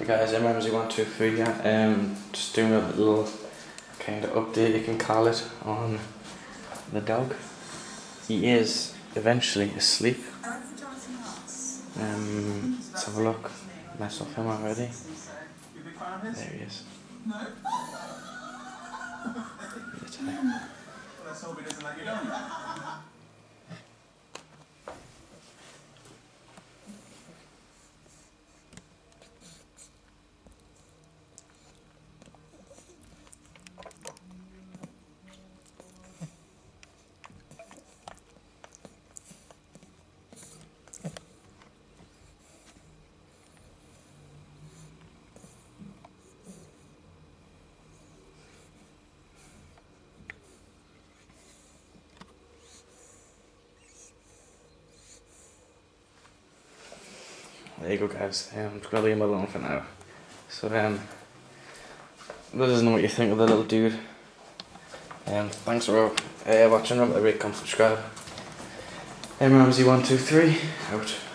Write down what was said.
Hey guys, I'm Ramsey123 yeah. Um, just doing a little kind of update, you can call it, on the dog. He is eventually asleep. Um, let's have a look. Mess off him already. There he is. Let's There you go guys, um, I'm just gonna leave him alone for now. So um, let us know what you think of the little dude. Um, thanks for uh, watching, remember to rate, comment, subscribe. I'm Ramsey123, out.